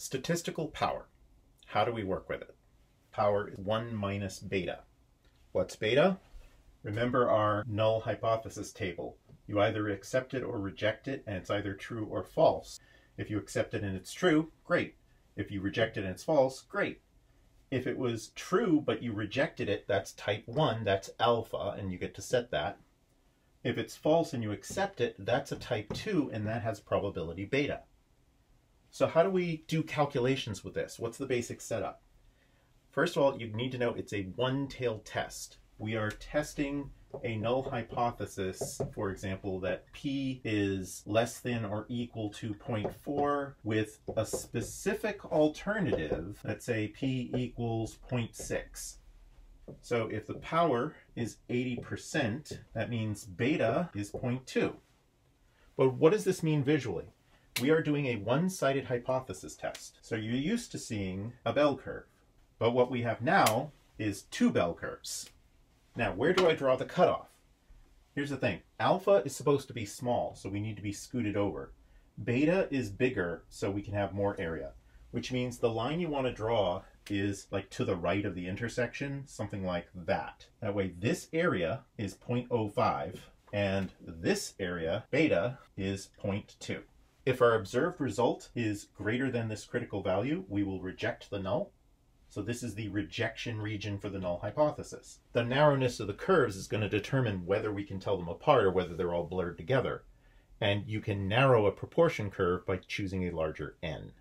Statistical power. How do we work with it? Power is 1 minus beta. What's beta? Remember our null hypothesis table. You either accept it or reject it, and it's either true or false. If you accept it and it's true, great. If you reject it and it's false, great. If it was true but you rejected it, that's type 1, that's alpha, and you get to set that. If it's false and you accept it, that's a type 2, and that has probability beta. So how do we do calculations with this? What's the basic setup? First of all, you need to know it's a one-tailed test. We are testing a null hypothesis, for example, that p is less than or equal to 0.4 with a specific alternative, let's say p equals 0.6. So if the power is 80%, that means beta is 0.2. But what does this mean visually? We are doing a one-sided hypothesis test. So you're used to seeing a bell curve. But what we have now is two bell curves. Now, where do I draw the cutoff? Here's the thing. Alpha is supposed to be small, so we need to be scooted over. Beta is bigger, so we can have more area, which means the line you want to draw is like to the right of the intersection, something like that. That way this area is 0.05 and this area, beta, is 0.2. If our observed result is greater than this critical value, we will reject the null. So this is the rejection region for the null hypothesis. The narrowness of the curves is going to determine whether we can tell them apart or whether they're all blurred together. And you can narrow a proportion curve by choosing a larger n.